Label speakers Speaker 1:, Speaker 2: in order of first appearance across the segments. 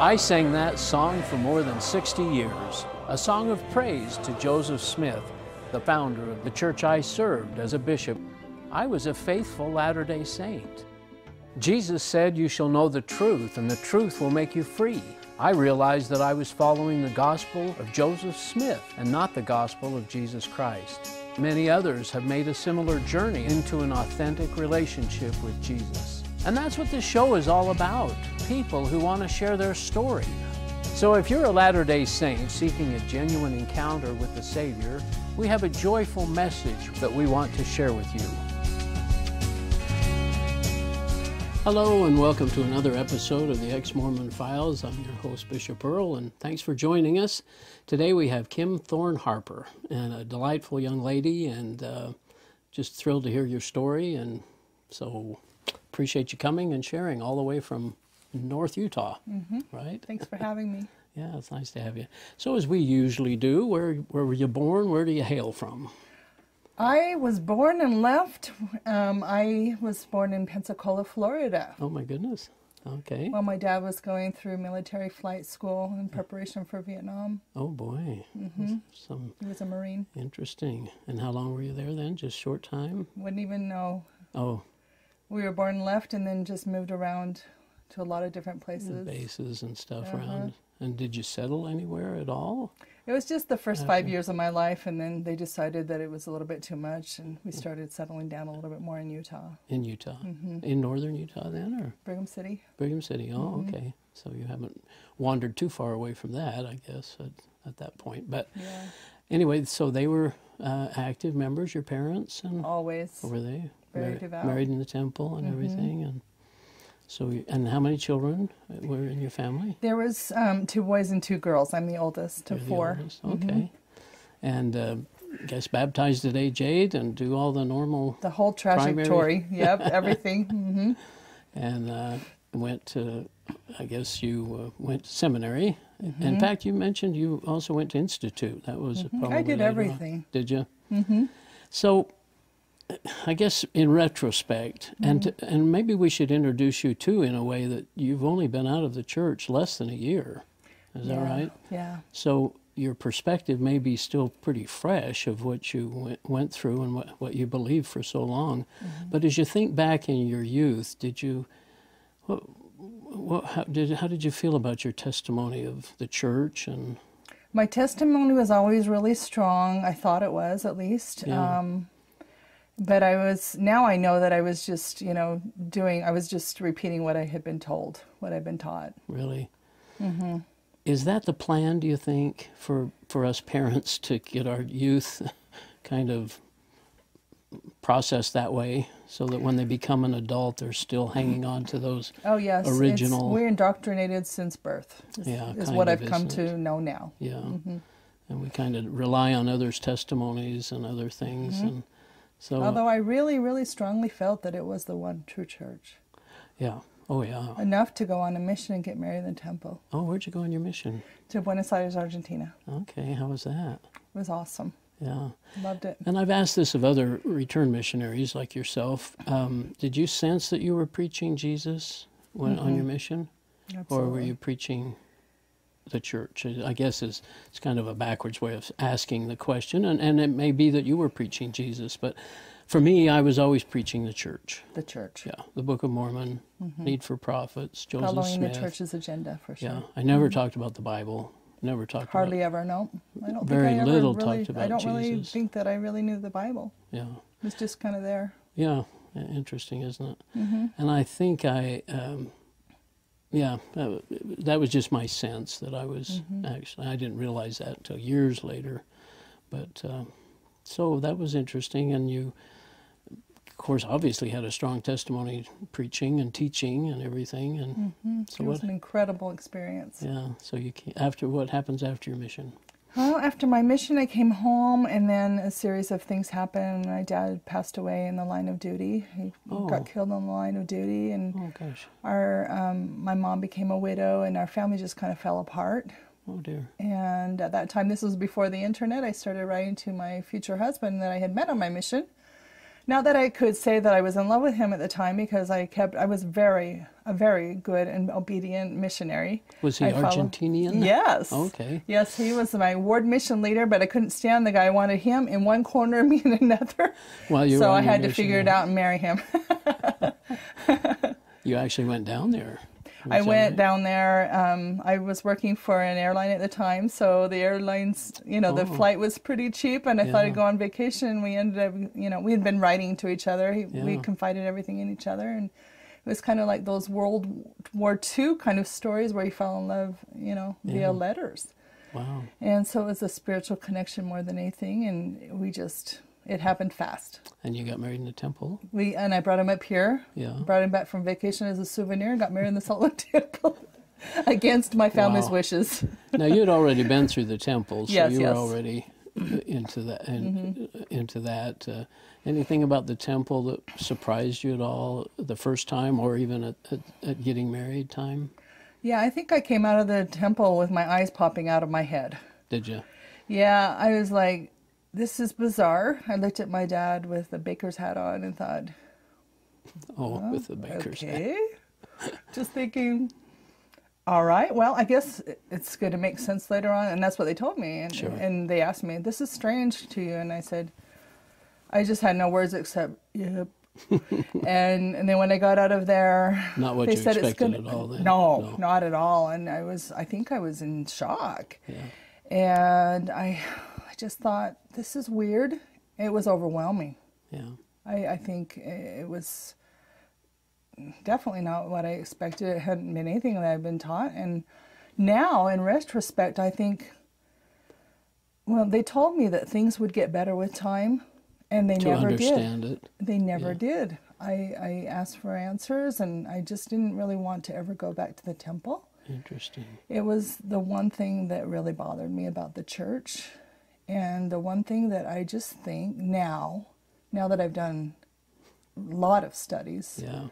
Speaker 1: I sang that song for more than 60 years, a song of praise to Joseph Smith, the founder of the church I served as a bishop. I was a faithful Latter day Saint. Jesus said, You shall know the truth, and the truth will make you free. I realized that I was following the gospel of Joseph Smith and not the gospel of Jesus Christ. Many others have made a similar journey into an authentic relationship with Jesus. And that's what this show is all about people who want to share their story. So if you're a Latter day Saint seeking a genuine encounter with the Savior, we have a joyful message that we want to share with you. Hello, and welcome to another episode of the Ex Mormon Files. I'm your host, Bishop Earl, and thanks for joining us. Today we have Kim Thorne Harper, and a delightful young lady, and uh, just thrilled to hear your story. And so appreciate you coming and sharing all the way from North Utah, mm-hmm. right?
Speaker 2: Thanks for having me.
Speaker 1: yeah, it's nice to have you. So, as we usually do, where where were you born? Where do you hail from?
Speaker 2: I was born and left. Um, I was born in Pensacola, Florida.
Speaker 1: Oh my goodness. Okay.
Speaker 2: While my dad was going through military flight school in preparation for Vietnam.
Speaker 1: Oh boy. Mm-hmm.
Speaker 2: Some. He was a Marine.
Speaker 1: Interesting. And how long were you there then? Just short time?
Speaker 2: Wouldn't even know.
Speaker 1: Oh.
Speaker 2: We were born and left, and then just moved around to a lot of different places.
Speaker 1: bases and stuff uh-huh. around. And did you settle anywhere at all?
Speaker 2: It was just the first five years of my life, and then they decided that it was a little bit too much, and we started settling down a little bit more in Utah.
Speaker 1: In Utah, mm-hmm. in northern Utah, then, or
Speaker 2: Brigham City.
Speaker 1: Brigham City. Oh, mm-hmm. okay. So you haven't wandered too far away from that, I guess, at, at that point. But yeah. anyway, so they were uh, active members, your parents, and
Speaker 2: always
Speaker 1: were they
Speaker 2: very Mar- devout,
Speaker 1: married in the temple and mm-hmm. everything, and so, and how many children were in your family?
Speaker 2: There was um, two boys and two girls. I'm the oldest of four.
Speaker 1: Oldest. Okay. Mm-hmm. And uh, I guess baptized at age eight and do all the normal.
Speaker 2: The whole trajectory. yep, everything. Mm-hmm.
Speaker 1: And uh, went to, I guess you uh, went to seminary. Mm-hmm. In fact, you mentioned you also went to institute. That was mm-hmm. probably. I
Speaker 2: did everything. On.
Speaker 1: Did you? Mm-hmm. So I guess in retrospect, mm-hmm. and and maybe we should introduce you too in a way that you've only been out of the church less than a year. Is
Speaker 2: yeah.
Speaker 1: that right?
Speaker 2: Yeah.
Speaker 1: So your perspective may be still pretty fresh of what you went, went through and what, what you believed for so long. Mm-hmm. But as you think back in your youth, did you what, what how did how did you feel about your testimony of the church and
Speaker 2: my testimony was always really strong. I thought it was, at least. Yeah. Um, but I was now I know that I was just you know doing I was just repeating what I had been told, what I'd been taught.
Speaker 1: Really. Mm-hmm. Is that the plan? Do you think for for us parents to get our youth kind of processed that way, so that when they become an adult, they're still hanging on to those
Speaker 2: oh yes original. It's, we're indoctrinated since birth. Is,
Speaker 1: yeah,
Speaker 2: is what I've come to know now.
Speaker 1: Yeah. Mm-hmm. And we kind of rely on others' testimonies and other things, mm-hmm. and so,
Speaker 2: although I really, really strongly felt that it was the one true church.
Speaker 1: Yeah. Oh, yeah.
Speaker 2: Enough to go on a mission and get married in the temple.
Speaker 1: Oh, where'd you go on your mission?
Speaker 2: To Buenos Aires, Argentina.
Speaker 1: Okay, how was that?
Speaker 2: It was awesome.
Speaker 1: Yeah.
Speaker 2: Loved it.
Speaker 1: And I've asked this of other return missionaries like yourself. Um, did you sense that you were preaching Jesus when mm-hmm. on your mission?
Speaker 2: Absolutely.
Speaker 1: Or were you preaching the church? I guess is it's kind of a backwards way of asking the question, and, and it may be that you were preaching Jesus, but for me, I was always preaching the church.
Speaker 2: The church.
Speaker 1: Yeah, the Book of Mormon, mm-hmm. Need for Prophets, Joseph
Speaker 2: Following
Speaker 1: Smith.
Speaker 2: the church's agenda for sure.
Speaker 1: Yeah, I never mm-hmm. talked about the Bible. Never talked.
Speaker 2: Hardly
Speaker 1: about,
Speaker 2: ever. No, I don't.
Speaker 1: Very
Speaker 2: think I
Speaker 1: little
Speaker 2: ever really,
Speaker 1: talked about
Speaker 2: I don't
Speaker 1: Jesus.
Speaker 2: really think that I really knew the Bible.
Speaker 1: Yeah,
Speaker 2: it was just kind of there.
Speaker 1: Yeah, interesting, isn't it? Mm-hmm. And I think I. Um, yeah, that, that, was just my sense that I was mm-hmm. actually, I didn't realize that until years later. But uh, so that was interesting. And you, of course, obviously had a strong testimony preaching and teaching and everything. And
Speaker 2: mm-hmm. so it was what, an incredible experience.
Speaker 1: Yeah. So you after what happens after your mission?
Speaker 2: Well, after my mission, I came home, and then a series of things happened. My dad passed away in the line of duty. He oh. got killed on the line of duty, and
Speaker 1: oh, gosh.
Speaker 2: our um, my mom became a widow, and our family just kind of fell apart.
Speaker 1: Oh dear.
Speaker 2: And at that time, this was before the internet. I started writing to my future husband that I had met on my mission. Not that I could say that I was in love with him at the time, because I kept I was very a very good and obedient missionary.
Speaker 1: Was he
Speaker 2: I
Speaker 1: Argentinian?
Speaker 2: Yes.
Speaker 1: Okay.
Speaker 2: Yes, he was my ward mission leader, but I couldn't stand the guy. I wanted him in one corner, me in another.
Speaker 1: While you were
Speaker 2: so I had to figure it out and marry him.
Speaker 1: You actually went down there.
Speaker 2: I
Speaker 1: Was that
Speaker 2: went
Speaker 1: right?
Speaker 2: down there. Um, I was working for an airline at the time, so the airlines, you know, the
Speaker 1: Oh.
Speaker 2: flight was pretty cheap, and I thought I'd go on vacation. We ended up, you know, we had been writing to each other. He, We confided everything in each other, and it was kind of like those World War II kind of stories where you fell in love, you know, via
Speaker 1: Yeah.
Speaker 2: letters.
Speaker 1: Wow.
Speaker 2: And so it was a spiritual connection more than anything, and we just, it happened fast.
Speaker 1: And you got married in the temple?
Speaker 2: We and I brought him up here.
Speaker 1: Yeah.
Speaker 2: Brought him back from vacation as a souvenir. And got married in the Salt Lake Temple against my family's
Speaker 1: Wow.
Speaker 2: wishes.
Speaker 1: now you'd already been through the temple, so
Speaker 2: Yes,
Speaker 1: you were
Speaker 2: yes. Mm-hmm.
Speaker 1: already into that. In, Into that. Uh, anything about the temple that surprised you at all the first time, or even at, at, at getting married time?
Speaker 2: Yeah, I think I came out of the temple with my eyes popping out of my head.
Speaker 1: Did you?
Speaker 2: Yeah, I was like, this is bizarre. I looked at my dad with the baker's hat on and thought,
Speaker 1: Oh, with the baker's hat.
Speaker 2: okay. Just thinking, all right, well, I guess it's going to make sense later on. And that's what they told me. And,
Speaker 1: Sure.
Speaker 2: and they asked me, this is strange to you. And I said, I just had no words except, yep. and and then when I got out of there,
Speaker 1: Not what
Speaker 2: they
Speaker 1: you
Speaker 2: said it's
Speaker 1: expected
Speaker 2: gonna,
Speaker 1: at all then?
Speaker 2: No,
Speaker 1: No.
Speaker 2: not at all. And I was, I think I was in shock.
Speaker 1: Yeah.
Speaker 2: And I, I just thought, this is weird. It was overwhelming.
Speaker 1: Yeah.
Speaker 2: I, I think it was definitely not what I expected. It hadn't been anything that I'd been taught. And now, in retrospect, I think, well, they told me that things would get better with time, and they never did.
Speaker 1: it.
Speaker 2: They never
Speaker 1: Yeah.
Speaker 2: did. I, I asked for answers, and I just didn't really want to ever go back to the temple.
Speaker 1: Interesting.
Speaker 2: It was the one thing that really bothered me about the church. And the one thing that I just think now, now that I've done a lot of studies,
Speaker 1: Yeah.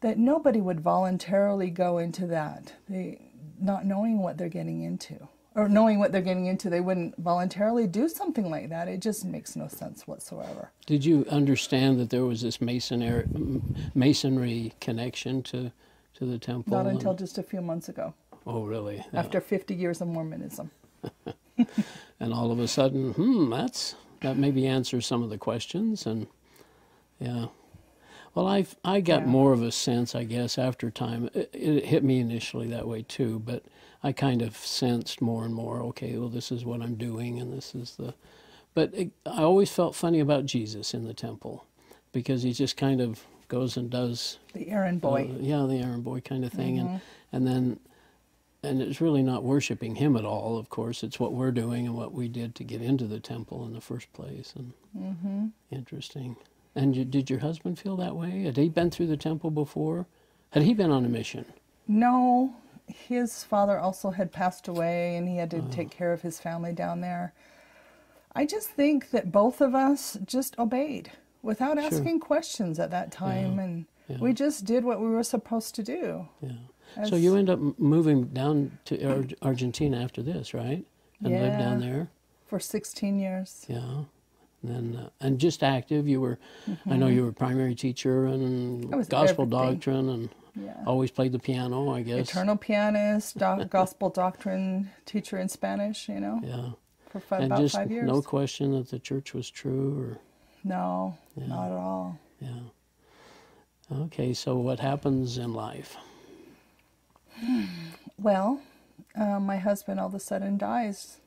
Speaker 2: that nobody would voluntarily go into that. They not knowing what they're getting into. Or knowing what they're getting into, they wouldn't voluntarily do something like that. It just makes no sense whatsoever.
Speaker 1: Did you understand that there was this masonry, masonry connection to, to the temple?
Speaker 2: Not
Speaker 1: and-
Speaker 2: until just a few months ago,
Speaker 1: oh, really? Yeah.
Speaker 2: after 50 years of Mormonism.
Speaker 1: and all of a sudden, hmm, that's that maybe answers some of the questions, and yeah. Well, I I got
Speaker 2: Yeah.
Speaker 1: more of a sense, I guess, after time. It, it hit me initially that way too, but I kind of sensed more and more. Okay, well, this is what I'm doing, and this is the. But it, I always felt funny about Jesus in the temple, because he just kind of goes and does
Speaker 2: The errand boy.
Speaker 1: uh, yeah, the errand boy kind of thing, and and then, and it's really not worshiping him at all. Of course, it's what we're doing and what we did to get into the temple in the first place. And interesting. And you, did your husband feel that way? Had he been through the temple before? Had he been on a mission?
Speaker 2: No, his father also had passed away and he had
Speaker 1: Oh.
Speaker 2: to ah. take care of his family down there. I just think that both of us just obeyed without
Speaker 1: Sure.
Speaker 2: asking questions at that time
Speaker 1: Yeah,
Speaker 2: and
Speaker 1: yeah.
Speaker 2: we just did what we were supposed to do.
Speaker 1: Yeah. So you end up moving down to Argentina after this, right? And lived down there.
Speaker 2: For 16 years.
Speaker 1: Yeah. And uh, and just active. You were, I know you were primary teacher and
Speaker 2: Mm-hmm.
Speaker 1: Gospel
Speaker 2: everything.
Speaker 1: doctrine, and
Speaker 2: Yeah.
Speaker 1: always played the piano. I guess.
Speaker 2: Eternal pianist, doc, gospel doctrine teacher in Spanish, you know,
Speaker 1: Yeah.
Speaker 2: for fi-
Speaker 1: and
Speaker 2: about
Speaker 1: just
Speaker 2: five years.
Speaker 1: no question that the church was true, or
Speaker 2: no,
Speaker 1: Yeah.
Speaker 2: not at all.
Speaker 1: yeah. Okay, so what happens in life?
Speaker 2: Well, uh, my husband all of a sudden dies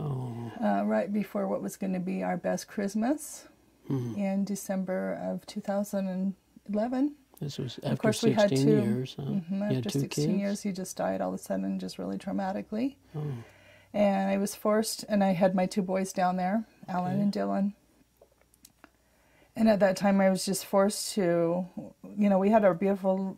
Speaker 1: Oh,
Speaker 2: uh, right before what was going to be our best Christmas
Speaker 1: mhm.
Speaker 2: in December of 2011.
Speaker 1: this was after
Speaker 2: of course, we had
Speaker 1: 16
Speaker 2: two.
Speaker 1: years. Huh?
Speaker 2: Mhm, After 16
Speaker 1: kids?
Speaker 2: years, he just died all of a sudden, just really traumatically.
Speaker 1: Oh,
Speaker 2: And I was forced, and I had my two boys down there, Alan and Dylan. And at that time, I was just forced to, you know, we had our beautiful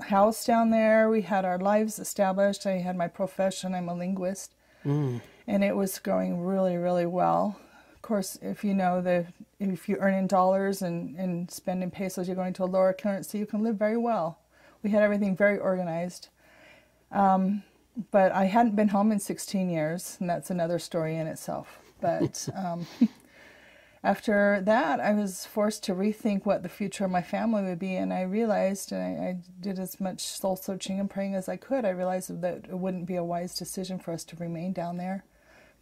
Speaker 2: house down there. We had our lives established. I had my profession. I'm a linguist.
Speaker 1: mm,
Speaker 2: and it was going really, really well. Of course, if you know the if you earn in dollars and, and spend in pesos, you're going to a lower currency. You can live very well. We had everything very organized. Um, but I hadn't been home in 16 years, and that's another story in itself. But um, after that, I was forced to rethink what the future of my family would be, and I realized, and I, I did as much soul searching and praying as I could. I realized that it wouldn't be a wise decision for us to remain down there,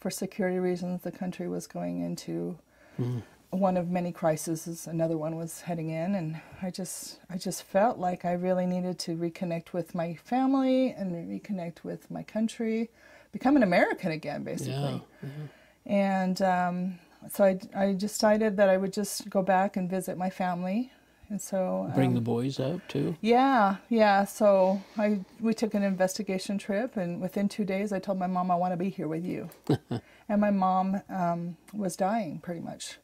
Speaker 2: for security reasons. The country was going into mm. one of many crises. Another one was heading in, and I just, I just felt like I really needed to reconnect with my family and reconnect with my country, become an American again, basically. Yeah. Mm-hmm. And um, so I, I decided that I would just go back and visit my family. And so
Speaker 1: bring um, the boys out too.
Speaker 2: Yeah, yeah. So I we took an investigation trip, and within two days, I told my mom I want to be here with you. and my mom um, was dying pretty much.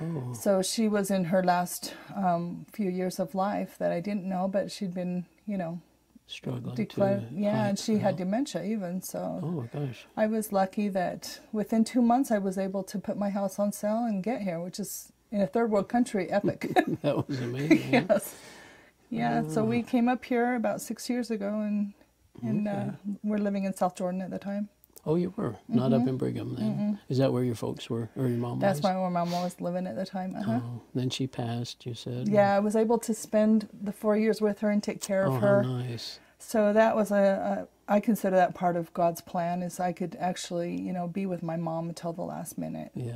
Speaker 2: Oh. So she was in her last um, few years of life that I didn't know, but she'd been, you know,
Speaker 1: struggling
Speaker 2: declared, yeah and she had dementia even so
Speaker 1: oh my gosh
Speaker 2: i was lucky that within two months i was able to put my house on sale and get here which is in a third world country epic
Speaker 1: that was amazing
Speaker 2: yes yeah oh. so we ah. came up here about six years ago and and okay. uh, we're living in south jordan at the time
Speaker 1: Oh, you were not mm-hmm. up in Brigham then. Mm-hmm. Is that where your folks were, or your mom?
Speaker 2: That's
Speaker 1: was?
Speaker 2: where my mom was living at the time. Uh-huh.
Speaker 1: Oh, then she passed. You said.
Speaker 2: Yeah, I was able to spend the four years with her and take care of
Speaker 1: oh,
Speaker 2: her.
Speaker 1: nice.
Speaker 2: So that was a, a. I consider that part of God's plan is I could actually, you know, be with my mom until the last minute.
Speaker 1: Yeah,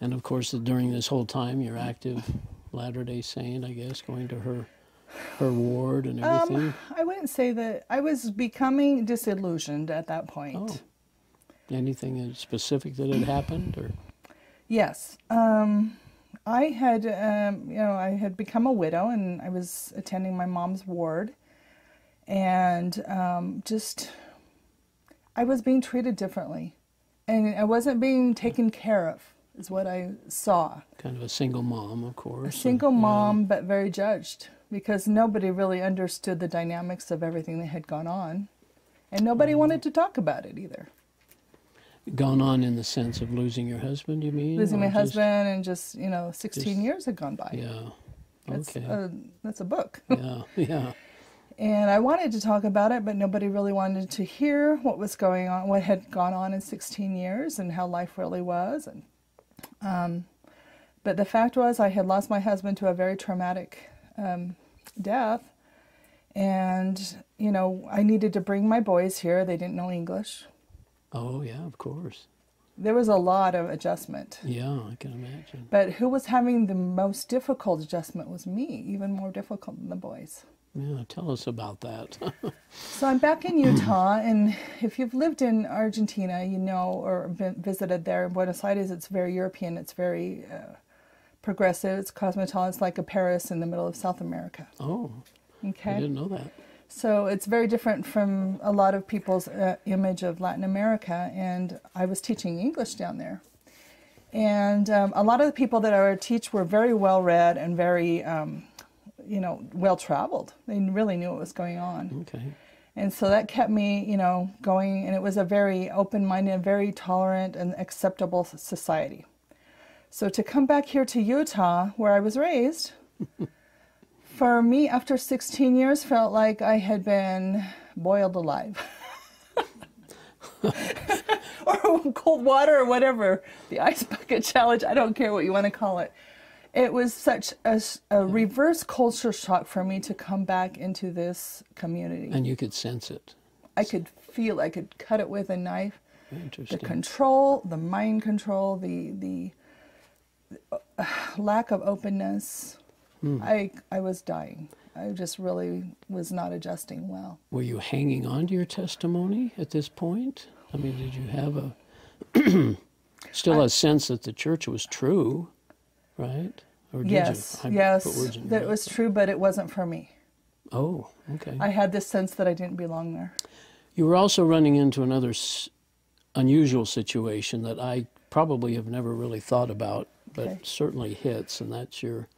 Speaker 1: and of course during this whole time you're active Latter Day Saint, I guess, going to her her ward and um, everything? Um,
Speaker 2: I wouldn't say that. I was becoming disillusioned at that point.
Speaker 1: Oh. Anything specific that had happened, or?
Speaker 2: Yes. Um, I had, um, you know, I had become a widow, and I was attending my mom's ward, and um, just, I was being treated differently, and I wasn't being taken care of. Is what I saw.
Speaker 1: Kind of a single mom, of course.
Speaker 2: A single and, mom, yeah. but very judged because nobody really understood the dynamics of everything that had gone on. And nobody mm. wanted to talk about it either.
Speaker 1: Gone on in the sense of losing your husband, you mean?
Speaker 2: Losing my just, husband, and just, you know, 16 just, years had gone by.
Speaker 1: Yeah.
Speaker 2: That's okay. A, that's a book.
Speaker 1: yeah, yeah.
Speaker 2: And I wanted to talk about it, but nobody really wanted to hear what was going on, what had gone on in 16 years, and how life really was. And um, but the fact was, I had lost my husband to a very traumatic um, death. And, you know, I needed to bring my boys here. They didn't know English.
Speaker 1: Oh, yeah, of course.
Speaker 2: There was a lot of adjustment.
Speaker 1: Yeah, I can imagine.
Speaker 2: But who was having the most difficult adjustment was me, even more difficult than the boys.
Speaker 1: Yeah, tell us about that.
Speaker 2: so I'm back in Utah, and if you've lived in Argentina, you know, or been visited there, Buenos Aires, it's very European. It's very uh, progressive. It's cosmopolitan. It's like a Paris in the middle of South America.
Speaker 1: Oh, okay. I didn't know that.
Speaker 2: So it's very different from a lot of people's uh, image of Latin America. And I was teaching English down there. And um, a lot of the people that I would teach were very well read and very, um, you know, well traveled. They really knew what was going on.
Speaker 1: Okay.
Speaker 2: And so that kept me, you know, going. And it was a very open minded, very tolerant, and acceptable society. So to come back here to Utah, where I was raised, for me, after 16 years, felt like I had been boiled alive. or cold water or whatever, the ice bucket challenge, I don't care what you want to call it. It was such a, a reverse culture shock for me to come back into this community.
Speaker 1: And you could sense it.
Speaker 2: I could feel, I could cut it with a knife. Interesting. The control, the mind control, the, the, lack of openness. Hmm. I I was dying. I just really was not adjusting well.
Speaker 1: Were you hanging on to your testimony at this point? I mean, did you have a still I, a sense that the church was true, right?
Speaker 2: Or did yes, you? yes, that was true, but it wasn't for me.
Speaker 1: Oh, okay.
Speaker 2: I had this sense that I didn't belong there.
Speaker 1: You were also running into another s- unusual situation that I probably have never really thought about but okay. certainly hits, and that's your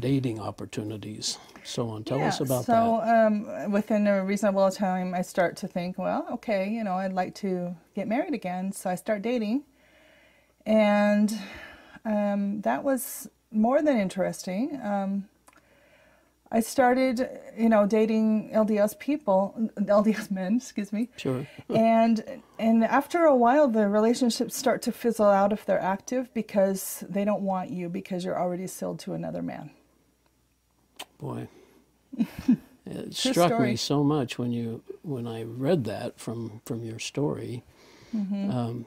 Speaker 1: dating opportunities, so on. Tell
Speaker 2: yeah,
Speaker 1: us about
Speaker 2: so,
Speaker 1: that.
Speaker 2: So, um, within a reasonable time, I start to think, well, okay, you know, I'd like to get married again. So I start dating, and um, that was more than interesting. Um, I started, you know, dating LDS people, LDS men, excuse me.
Speaker 1: Sure.
Speaker 2: and and after a while, the relationships start to fizzle out if they're active because they don't want you because you're already sealed to another man.
Speaker 1: Boy, it struck
Speaker 2: story.
Speaker 1: me so much when you when I read that from from your story.
Speaker 2: Mm-hmm.
Speaker 1: Um,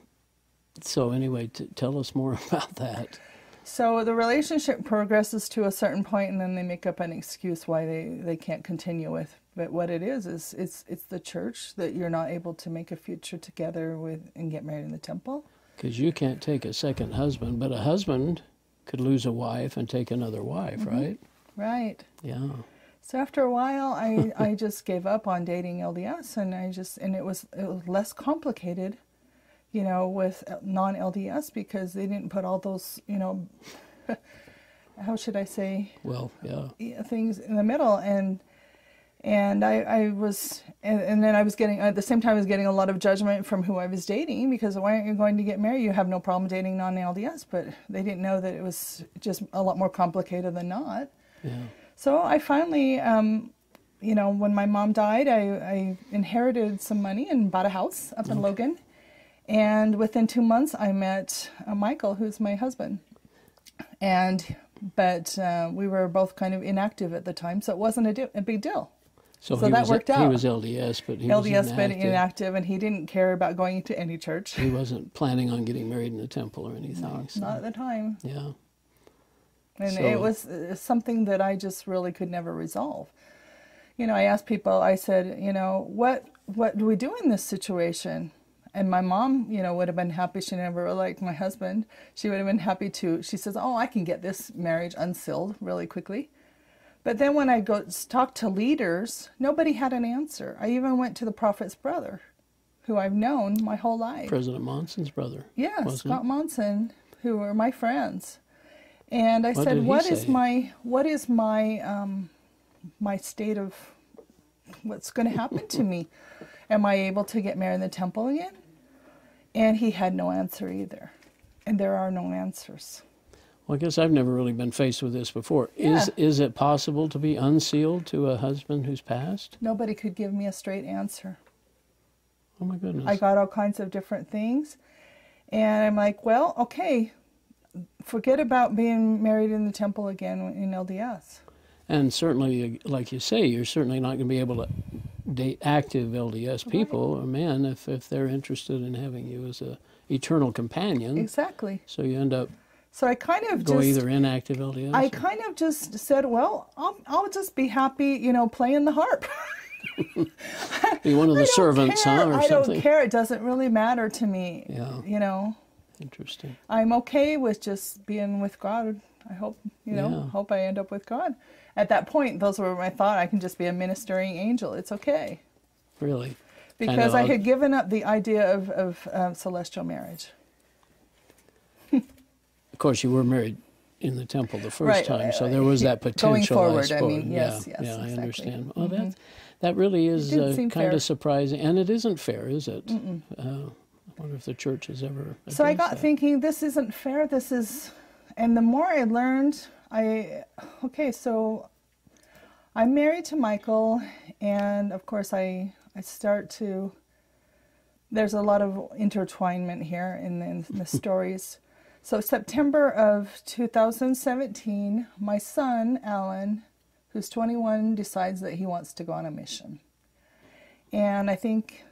Speaker 1: so anyway, t- tell us more about that.
Speaker 2: So the relationship progresses to a certain point, and then they make up an excuse why they, they can't continue with. But what it is is it's it's the church that you're not able to make a future together with and get married in the temple.
Speaker 1: Because you can't take a second husband, but a husband could lose a wife and take another wife,
Speaker 2: Mm-hmm.
Speaker 1: right?
Speaker 2: Right.
Speaker 1: Yeah.
Speaker 2: So after a while, I, I just gave up on dating LDS, and I just and it was it was less complicated, you know, with non LDS because they didn't put all those you know, how should I say,
Speaker 1: Well, yeah.
Speaker 2: things in the middle and and I, I was and, and then I was getting at the same time I was getting a lot of judgment from who I was dating because why aren't you going to get married? You have no problem dating non LDS, but they didn't know that it was just a lot more complicated than not.
Speaker 1: Yeah.
Speaker 2: So I finally, um, you know, when my mom died, I, I inherited some money and bought a house up in Logan. And within two months, I met uh, Michael, who's my husband. And but uh, we were both kind of inactive at the time, so it wasn't a, a big deal.
Speaker 1: So,
Speaker 2: So that
Speaker 1: was,
Speaker 2: worked out.
Speaker 1: He was LDS, but he was
Speaker 2: LDS but
Speaker 1: inactive.
Speaker 2: inactive, and he didn't care about going to any church.
Speaker 1: He wasn't planning on getting married in the temple or anything. so-
Speaker 2: Not at the time.
Speaker 1: Yeah.
Speaker 2: and
Speaker 1: So-
Speaker 2: it was uh, something that I just really could never resolve. You know, I asked people. I said, you know, what what do we do in this situation? And my mom, you know, would have been happy. She never liked my husband. She would have been happy to. She says, "Oh, I can get this marriage unsealed really quickly." But then when I go talk to leaders, nobody had an answer. I even went to the prophet's brother, who I've known my whole life.
Speaker 1: President Monson's brother.
Speaker 2: Yeah,
Speaker 1: wasn't
Speaker 2: Scott Monson, who were my friends. And I
Speaker 1: What
Speaker 2: said, "What is
Speaker 1: say?
Speaker 2: my what is my um, my state of what's going to happen to me? Am I able to get married in the temple again?" And he had no answer either. And there are no answers.
Speaker 1: Well, I guess I've never really been faced with this before. Is is it possible to be unsealed to a husband who's passed?
Speaker 2: Nobody could give me a straight answer.
Speaker 1: Oh my goodness.
Speaker 2: I got all kinds of different things. And I'm like, well, okay, forget about being married in the temple again in LDS.
Speaker 1: and certainly, like you say, you're certainly not going to be able to date active LDS people uh, or men if, if they're interested in having you as a eternal companion.
Speaker 2: Exactly.
Speaker 1: So you end up
Speaker 2: So I kind of
Speaker 1: go
Speaker 2: just
Speaker 1: either inactive LDS.
Speaker 2: I
Speaker 1: or-
Speaker 2: kind of just said, well, I'll, I'll just be happy, you know, playing the harp.
Speaker 1: be one of the servants,
Speaker 2: care.
Speaker 1: huh, or
Speaker 2: I
Speaker 1: something.
Speaker 2: don't care. It doesn't really matter to me.
Speaker 1: Yeah.
Speaker 2: You know,
Speaker 1: Interesting.
Speaker 2: I'm okay with just being with God. I hope, you know,
Speaker 1: Yeah.
Speaker 2: hope I end up with God. At that point, those were my thought. I can just be a ministering angel. It's okay.
Speaker 1: Really.
Speaker 2: Because
Speaker 1: of
Speaker 2: I had given up the idea of, of uh, celestial marriage.
Speaker 1: Of course, you were married in the temple the first
Speaker 2: Right,
Speaker 1: time, so
Speaker 2: right.
Speaker 1: there was that potential.
Speaker 2: Going forward, I
Speaker 1: I,
Speaker 2: mean, yes,
Speaker 1: yeah,
Speaker 2: yes,
Speaker 1: yeah, I understand. Well, that that really is uh, kind
Speaker 2: fair.
Speaker 1: of surprising, and it isn't fair, is it? Uh, I wonder if the church has ever.
Speaker 2: So I got
Speaker 1: that.
Speaker 2: thinking, this isn't fair. This is, and the more I learned, I, okay, so I'm married to Michael, and of course I, I start to, there's a lot of intertwinement here in, in the stories. So September of 2017, my son, Alan, who's 21, decides that he wants to go on a mission. And I think,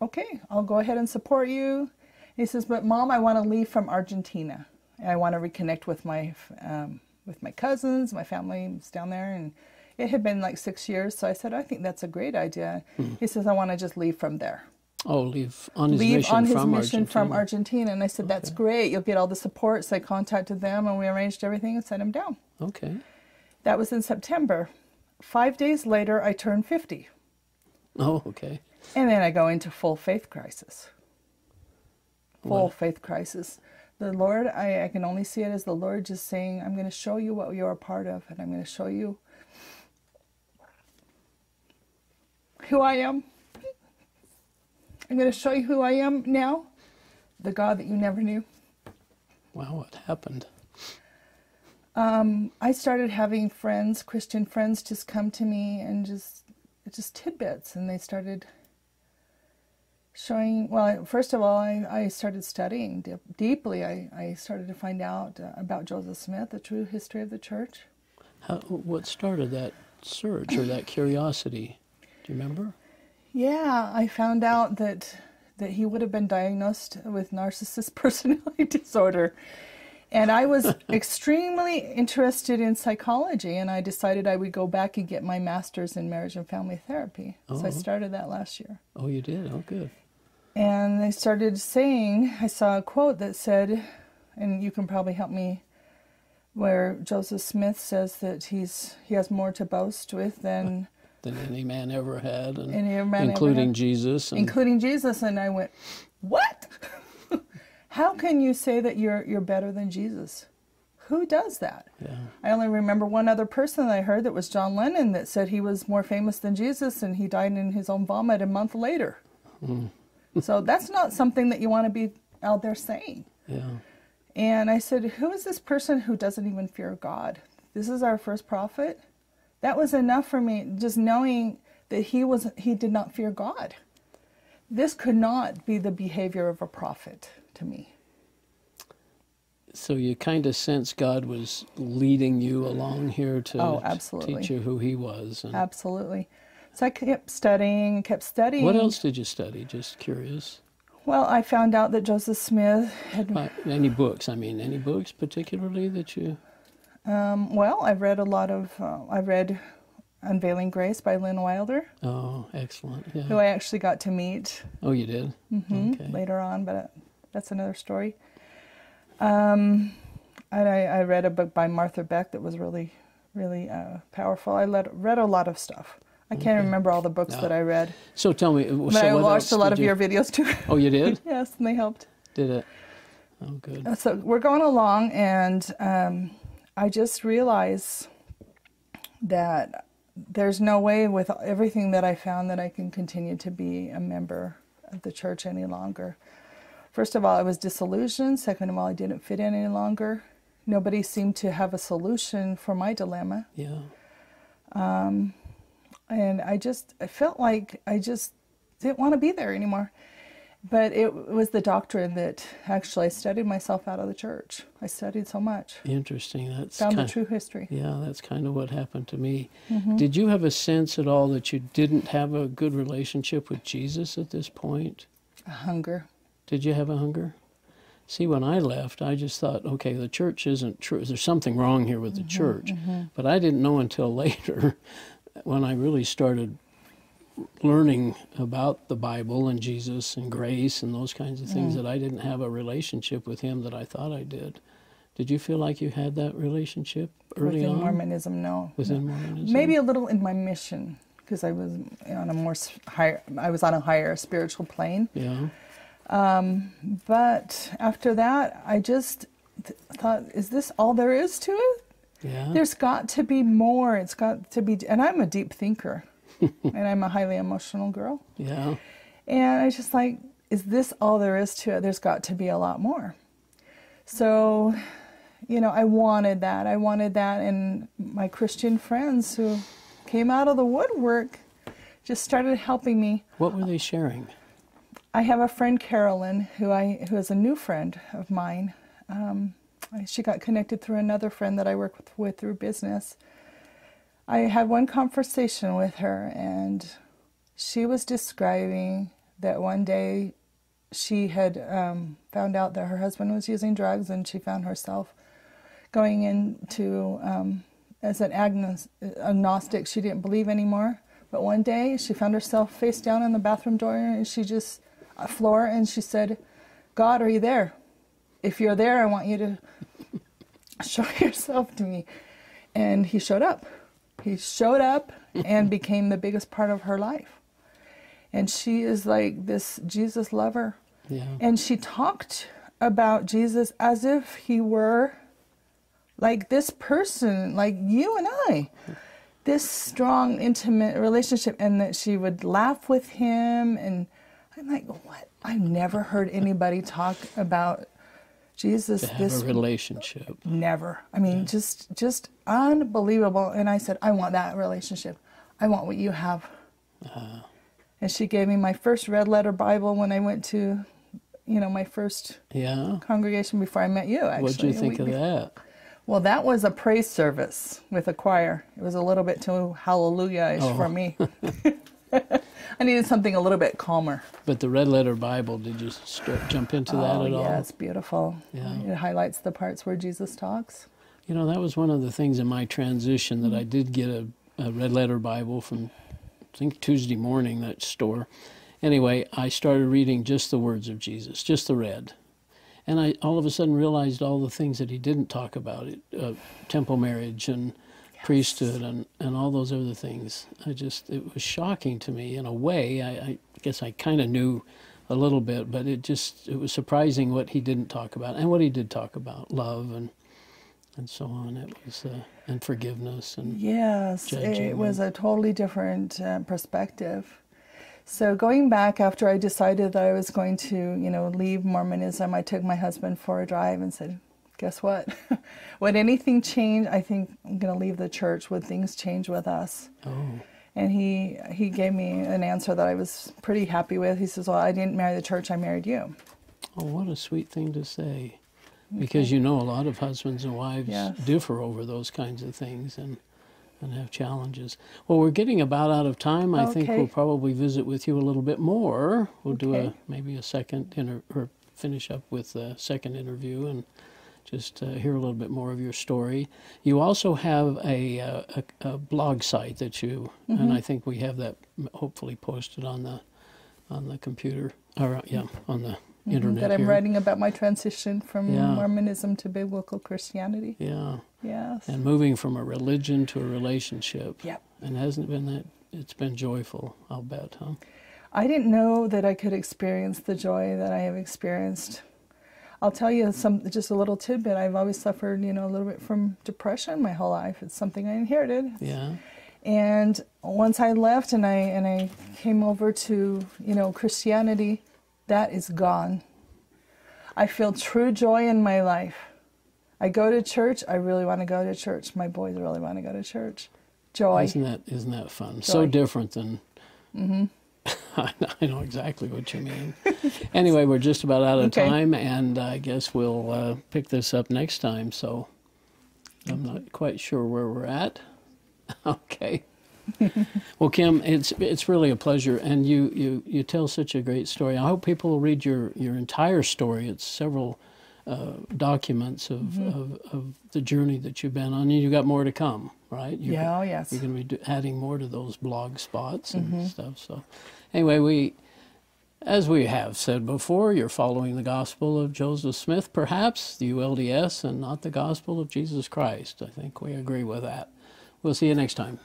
Speaker 2: okay, I'll go ahead and support you. He says, but mom, I want to leave from Argentina. I want to reconnect with my um, with my cousins, my family's down there, and it had been like six years. So I said, I think that's a great idea. He says, I want to just leave from there.
Speaker 1: Oh, leave on his
Speaker 2: leave
Speaker 1: mission
Speaker 2: on his
Speaker 1: from
Speaker 2: mission
Speaker 1: Argentina.
Speaker 2: from Argentina. And I said, that's great. You'll get all the support. So I contacted them, and we arranged everything and sent him down.
Speaker 1: Okay.
Speaker 2: That was in September. Five days later, I turned 50.
Speaker 1: Oh, okay.
Speaker 2: And then I go into full faith crisis. Full
Speaker 1: Wow.
Speaker 2: faith crisis. The Lord, I, I can only see it as the Lord just saying, I'm going to show you what you're a part of, and I'm going to show you who I am. I'm going to show you who I am now, the God that you never knew.
Speaker 1: Wow, what happened?
Speaker 2: um, I started having friends, Christian friends, just come to me and just just tidbits, and they started showing. Well, first of all, I, I started studying deep, deeply. I, I started to find out uh, about Joseph Smith, the true history of the church.
Speaker 1: How, what started that search or that curiosity? Do you remember?
Speaker 2: Yeah, I found out that that he would have been diagnosed with narcissist personality disorder. And I was extremely interested in psychology, and I decided I would go back and get my master's in marriage and family therapy. Oh. So I oh. started that last year.
Speaker 1: Oh, you did? Oh, good.
Speaker 2: And they started saying, I saw a quote that said, and you can probably help me, where Joseph Smith says that he's he has more to boast with than
Speaker 1: than any man ever had, and including had, Jesus,
Speaker 2: and, including Jesus. And I went, what? How can you say that you're you're better than Jesus? Who does that?
Speaker 1: Yeah.
Speaker 2: I only remember one other person that I heard that was John Lennon that said he was more famous than Jesus, and he died in his own vomit a month later. Mm. So that's not something that you want to be out there saying.
Speaker 1: Yeah.
Speaker 2: And I said, Who is this person who doesn't even fear God? This is our first prophet that was enough for me just knowing that he was he did not fear God. This could not be the behavior of a prophet to me.
Speaker 1: So you kind of sense God was leading you along here to
Speaker 2: oh, absolutely.
Speaker 1: teach you who he was.
Speaker 2: Absolutely. So I kept studying, kept studying.
Speaker 1: What else did you study? Just curious.
Speaker 2: Well, I found out that Joseph Smith had.
Speaker 1: Uh, any books? I mean, any books particularly that you.
Speaker 2: Um, well, I've read a lot of. Uh, I've read Unveiling Grace by Lynn Wilder.
Speaker 1: Oh, excellent! Yeah.
Speaker 2: Who I actually got to meet.
Speaker 1: Oh, you did.
Speaker 2: Mm-hmm, okay. Later on, but uh, that's another story. Um, and I, I, read a book by Martha Beck that was really, really uh, powerful. I read, read a lot of stuff. I can't okay. remember all the books no. that I read.
Speaker 1: So tell me.
Speaker 2: But
Speaker 1: so
Speaker 2: I watched a lot of you... your videos too.
Speaker 1: Oh, you did?
Speaker 2: yes, and they helped.
Speaker 1: Did it? Oh, good. Uh,
Speaker 2: so we're going along, and um, I just realized that there's no way with everything that I found that I can continue to be a member of the church any longer. First of all, I was disillusioned. Second of all, I didn't fit in any longer. Nobody seemed to have a solution for my dilemma.
Speaker 1: Yeah.
Speaker 2: Um, and I just, I felt like I just didn't want to be there anymore. But it was the doctrine that actually I studied myself out of the church. I studied so much.
Speaker 1: Interesting. That's
Speaker 2: found the true history.
Speaker 1: Yeah, that's kind of what happened to me. Mm-hmm. Did you have a sense at all that you didn't have a good relationship with Jesus at this point?
Speaker 2: A hunger.
Speaker 1: Did you have a hunger? See, when I left, I just thought, okay, the church isn't true. There's something wrong here with the mm-hmm, church. Mm-hmm. But I didn't know until later, when I really started learning about the Bible and Jesus and grace and those kinds of things mm. that I didn't have a relationship with him that I thought I did. Did you feel like you had that relationship early
Speaker 2: Within
Speaker 1: on?
Speaker 2: Mormonism, no.
Speaker 1: Within. Mormonism,
Speaker 2: maybe a little in my mission because I was on a more higher. I was on a higher spiritual plane.
Speaker 1: Yeah.
Speaker 2: Um, but after that, I just th- thought, is this all there is to it?
Speaker 1: Yeah.
Speaker 2: There's got to be more. It's got to be, and I'm a deep thinker. and I'm a highly emotional girl.
Speaker 1: Yeah.
Speaker 2: And I was just like, is this all there is to it? There's got to be a lot more. So, you know, I wanted that. I wanted that. And my Christian friends who came out of the woodwork just started helping me.
Speaker 1: What were they sharing?
Speaker 2: I have a friend, Carolyn, who I who is a new friend of mine. Um, she got connected through another friend that I work with, with through business. I had one conversation with her, and she was describing that one day she had um, found out that her husband was using drugs, and she found herself going into um, as an agnostic. She didn't believe anymore. But one day she found herself face down on the bathroom door, and she just floor, and she said, "God, are you there? If you're there, I want you to show yourself to me." And he showed up. He showed up and became the biggest part of her life. And she is like this Jesus lover.
Speaker 1: Yeah.
Speaker 2: And she talked about Jesus as if he were like this person, like you and I. This strong, intimate relationship, and that she would laugh with him. And I'm like, what? I've never heard anybody talk about Jesus,
Speaker 1: to have
Speaker 2: this
Speaker 1: a relationship.
Speaker 2: never. I mean, just just unbelievable. And I said, I want that relationship. I want what you have.
Speaker 1: Uh-huh.
Speaker 2: And she gave me my first red letter Bible when I went to, you know, my first
Speaker 1: Yeah.
Speaker 2: congregation before I met you. Actually,
Speaker 1: What do you think of that?
Speaker 2: Well, that was a praise service with a choir. It was a little bit too hallelujah-ish
Speaker 1: Oh.
Speaker 2: for me. I needed something a little bit calmer.
Speaker 1: But the red letter Bible, did you start, jump into that
Speaker 2: oh,
Speaker 1: at all?
Speaker 2: yeah, it's beautiful.
Speaker 1: Yeah.
Speaker 2: It highlights the parts where Jesus talks.
Speaker 1: You know, that was one of the things in my transition that I did get a, a red letter Bible from, I think, Tuesday morning, that store. Anyway, I started reading just the words of Jesus, just the red. And I all of a sudden realized all the things that he didn't talk about it, uh, temple marriage and priesthood and, and all those other things. I just, it was shocking to me in a way. I, I guess I kind of knew a little bit, but it just, it was surprising what he didn't talk about and what he did talk about love and and so on. It was uh, and forgiveness and
Speaker 2: Yes, it was a totally different uh, perspective. So going back after I decided that I was going to, you know, leave Mormonism, I took my husband for a drive and said, "Guess what? Would anything change? I think I'm going to leave the church. Would things change with us?"
Speaker 1: oh
Speaker 2: And he he gave me an answer that I was pretty happy with. He says, "Well, I didn't marry the church. I married you."
Speaker 1: oh what a sweet thing to say, because you know a lot of husbands and wives
Speaker 2: Yes.
Speaker 1: differ over those kinds of things and and have challenges. Well, we're getting about out of time. I think we'll probably visit with you a little bit more. We'll do a maybe a second inter or finish up with a second interview and. Just uh, hear a little bit more of your story. You also have a, uh, a, a blog site that you, and
Speaker 2: Mm-hmm.
Speaker 1: I think we have that hopefully posted on the on the computer, or uh, yeah, on the internet.
Speaker 2: that I'm
Speaker 1: here.
Speaker 2: writing about my transition from
Speaker 1: Yeah.
Speaker 2: Mormonism to biblical Christianity.
Speaker 1: Yeah,
Speaker 2: Yes.
Speaker 1: and moving from a religion to a relationship.
Speaker 2: Yep.
Speaker 1: And hasn't it been that? It's been joyful. I'll bet, huh?
Speaker 2: I didn't know that I could experience the joy that I have experienced. I'll tell you some just a little tidbit. I've always suffered, you know, a little bit from depression my whole life. It's something I inherited.
Speaker 1: Yeah.
Speaker 2: And once I left and I and I came over to, you know, Christianity, that is gone. I feel true joy in my life. I go to church. I really want to go to church. My boys really want to go to church. Joy.
Speaker 1: Isn't that isn't that fun? So different than. Mm-hmm. I know exactly what you mean. Anyway, we're just about out of
Speaker 2: Okay.
Speaker 1: time, and I guess we'll uh, pick this up next time. So I'm not quite sure where we're at. okay. well, Kim, it's it's really a pleasure, and you, you, you tell such a great story. I hope people will read your, your entire story. It's several uh, documents of,
Speaker 2: Mm-hmm.
Speaker 1: of, of the journey that you've been on, and you've got more to come, right? You're,
Speaker 2: Yeah, oh, yes.
Speaker 1: You're going to be do, adding more to those blog spots and
Speaker 2: Mm-hmm.
Speaker 1: stuff. So, anyway, we, as we have said before, you're following the gospel of Joseph Smith, perhaps the ULDS, and not the gospel of Jesus Christ. I think we agree with that. We'll see you next time.